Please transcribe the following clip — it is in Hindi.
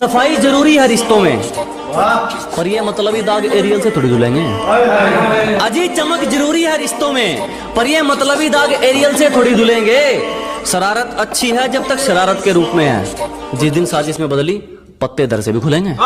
सफ़ाई ज़रूरी है रिश्तों में। पर ये मतलबी दाग एरियल से थोड़ी धुलेंगे। अजी चमक ज़रूरी है रिश्तों में, पर ये मतलबी दाग एरियल से थोड़ी धुलेंगे। शरारत अच्छी है जब तक शरारत के रूप में है। जिस दिन साजिश में बदली, पत्ते दर से भी खुलेंगे।